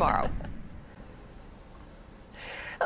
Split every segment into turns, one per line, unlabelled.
tomorrow.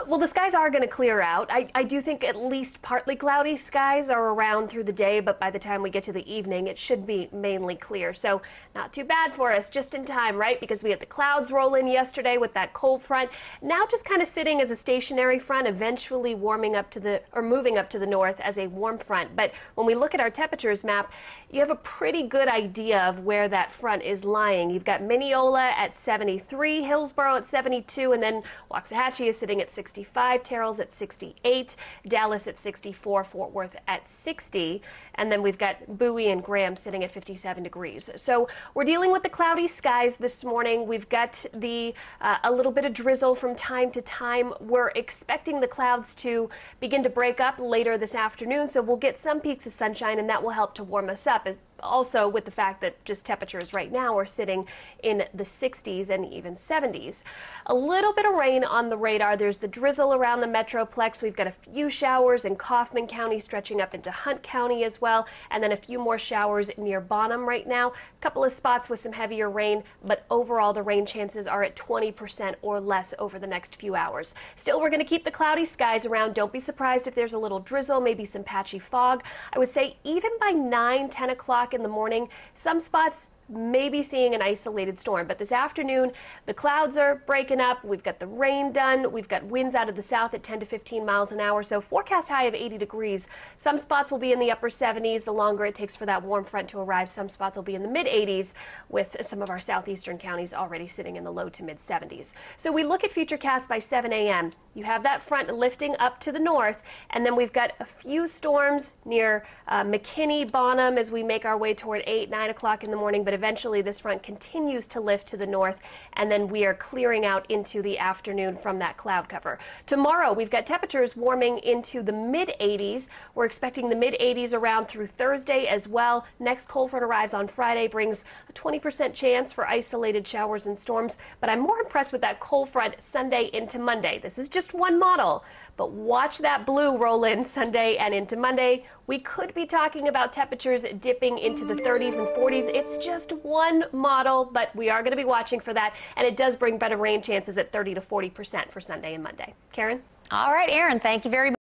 Well, the skies are going to clear out. I, I, do think at least partly cloudy skies are around through the day, but by the time we get to the evening, it should be mainly clear. So not too bad for us, just in time, right? Because we had the clouds roll in yesterday with that cold front. Now just kind of sitting as a stationary front, eventually warming up to the, or moving up to the north as a warm front. But when we look at our temperatures map, you have a pretty good idea of where that front is lying. You've got Mineola at 73, Hillsboro at 72, and then Waxahachie is sitting at 60. 65, Terrell's at 68, Dallas at 64, Fort Worth at 60, and then we've got Bowie and Graham sitting at 57 degrees. So we're dealing with the cloudy skies this morning. We've got the uh, a little bit of drizzle from time to time. We're expecting the clouds to begin to break up later this afternoon, so we'll get some peeks of sunshine, and that will help to warm us up also with the fact that just temperatures right now are sitting in the 60s and even 70s. A little bit of rain on the radar. There's the drizzle around the Metroplex. We've got a few showers in Kaufman County stretching up into Hunt County as well, and then a few more showers near Bonham right now. A couple of spots with some heavier rain, but overall the rain chances are at 20% or less over the next few hours. Still, we're going to keep the cloudy skies around. Don't be surprised if there's a little drizzle, maybe some patchy fog. I would say even by 9, 10 o'clock in the morning. Some spots maybe seeing an isolated storm. But this afternoon, the clouds are breaking up. We've got the rain done. We've got winds out of the south at 10 to 15 miles an hour. So forecast high of 80 degrees. Some spots will be in the upper 70s the longer it takes for that warm front to arrive. Some spots will be in the mid 80s with some of our southeastern counties already sitting in the low to mid 70s. So we look at Futurecast by 7 a.m. You have that front lifting up to the north, and then we've got a few storms near uh, McKinney, Bonham as we make our way toward 8, 9 o'clock in the morning. But eventually this front continues to lift to the north, and then we are clearing out into the afternoon from that cloud cover. Tomorrow, we've got temperatures warming into the mid 80s. We're expecting the mid 80s around through Thursday as well. Next cold front arrives on Friday, brings a 20% chance for isolated showers and storms, but I'm more impressed with that cold front Sunday into Monday. This is just one model, but watch that blue roll in Sunday and into Monday. We could be talking about temperatures dipping into the 30s and 40s. It's just one model, but we are going to be watching for that. And it does bring better rain chances at 30 to 40% for Sunday and Monday. Karen?
All right, Aaron, thank you very much.